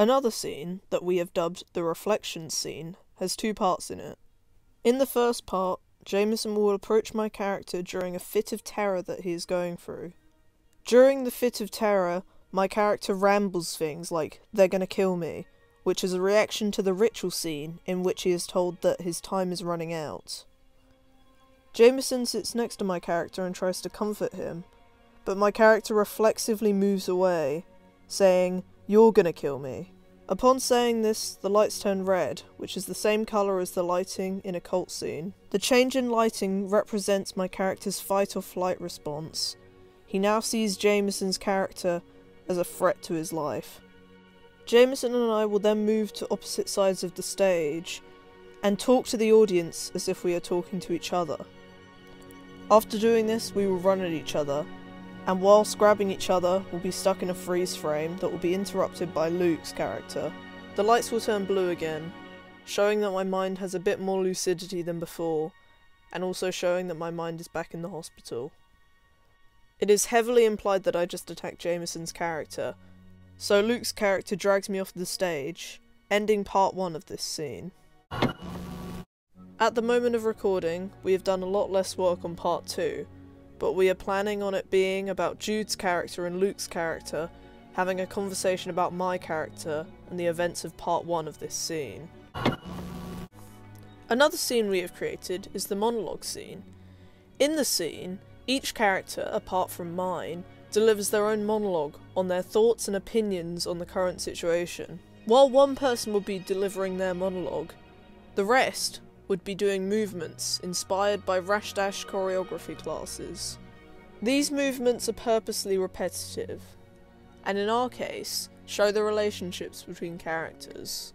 Another scene, that we have dubbed the reflection scene, has two parts in it. In the first part, Jameson will approach my character during a fit of terror that he is going through. During the fit of terror, my character rambles things like, they're gonna kill me, which is a reaction to the ritual scene in which he is told that his time is running out. Jameson sits next to my character and tries to comfort him, but my character reflexively moves away, saying, You're gonna kill me. Upon saying this, the lights turn red, which is the same colour as the lighting in a cult scene. The change in lighting represents my character's fight or flight response. He now sees Jameson's character as a threat to his life. Jameson and I will then move to opposite sides of the stage and talk to the audience as if we are talking to each other. After doing this, we will run at each other, and whilst grabbing each other, we'll be stuck in a freeze frame that will be interrupted by Luke's character. The lights will turn blue again, showing that my mind has a bit more lucidity than before, and also showing that my mind is back in the hospital. It is heavily implied that I just attacked Jameson's character, so Luke's character drags me off the stage, ending part one of this scene. At the moment of recording, we have done a lot less work on part two, but we are planning on it being about Jude's character and Luke's character having a conversation about my character and the events of part one of this scene. Another scene we have created is the monologue scene. In the scene, each character, apart from mine, delivers their own monologue on their thoughts and opinions on the current situation. While one person will be delivering their monologue, the rest would be doing movements inspired by Rashdash choreography classes. These movements are purposely repetitive, and in our case, show the relationships between characters.